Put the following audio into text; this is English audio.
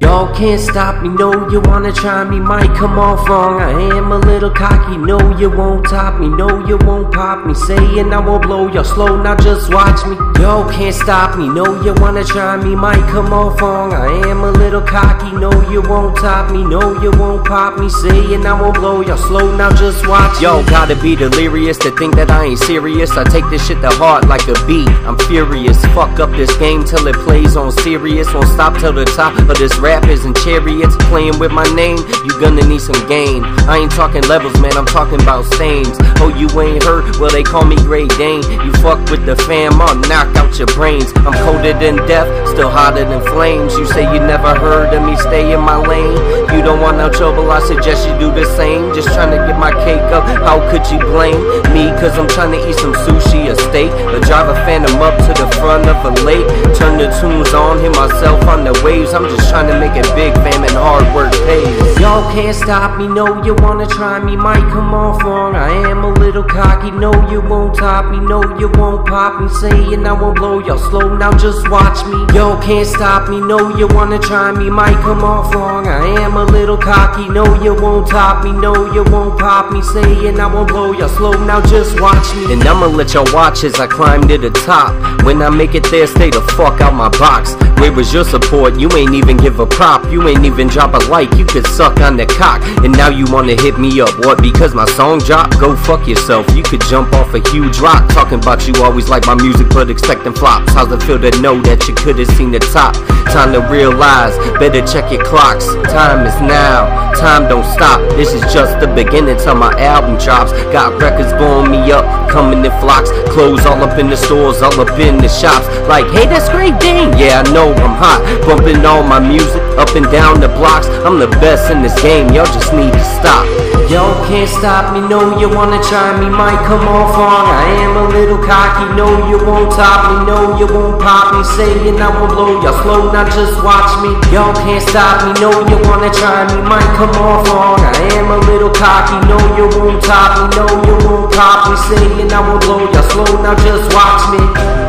Y'all can't stop me, no, you wanna try me, might come off wrong. I am a little cocky, no, you won't top me, no, you won't pop me. Saying I won't blow y'all slow, now just watch me. Y'all can't stop me, no, you wanna try me, might come off wrong. I am a little cocky, no, you won't top me, no, you won't pop me. Saying I won't blow y'all slow, now just watch Yo, me. gotta be delirious to think that I ain't serious. I take this shit to heart like a beat. I'm furious. Fuck up this game till it plays on serious. Won't stop till the top of this rappers and chariots. Playing with my name, you gonna need some game. I ain't talking levels, man, I'm talking about stains. Oh, you ain't hurt? Well, they call me Great Dane. You fuck with the fam, I'll knock out your brains. I'm colder than death, still hotter than flames. You say you never heard of me, stay in my lane. You don't want no trouble, I suggest you do the same. Just trying to get my cake up, how could you blame me? Cause I'm trying to eat some sushi, steak, drive a phantom up to the front of a lake. Turn the tunes on, hit myself on the waves. I'm just trying to make it big, fam, and hard work pays. Y'all can't stop me, no, you wanna try me, might come off wrong. I am a little cocky, no, you won't top me, no, you won't pop me. Saying I won't blow y'all slow, now just watch me. Y'all can't stop me, no, you wanna try me, might come off wrong. I am a little cocky, no, you won't top me, no, you won't pop me. Saying I won't blow y'all slow, now just watch me. And I'ma let y'all watch as I climb to the top. When I make it there, stay the fuck out my box. Where was your support? You ain't even give a prop. You ain't even drop a like. You could suck on the cock. And now you wanna hit me up. What? Because my song dropped? Go fuck yourself. You could jump off a huge rock. Talking about you always like my music, but expecting flops. How's it feel to know that you could've seen the top? Time to realize, better check your clocks. Time is now. Time don't stop. This is just the beginning till my album drops. Got records blowing me up, coming in flocks. Clothes all up in the stores, all up in the shops. Like, hey, that's great, dang. Yeah, I know I'm hot. Bumping all my music up and down the blocks. I'm the best in this game. Y'all just need to stop. Y'all can't stop me, no, you wanna try me, might come off wrong. I am a little cocky, no, you won't top me, no, you won't pop me. Saying I won't blow y'all slow, now just watch me. Y'all can't stop me, no, you wanna try me, might come off wrong. I am a little cocky, no, you won't top me, no, you won't pop me. Saying I won't blow y'all slow, now just watch me.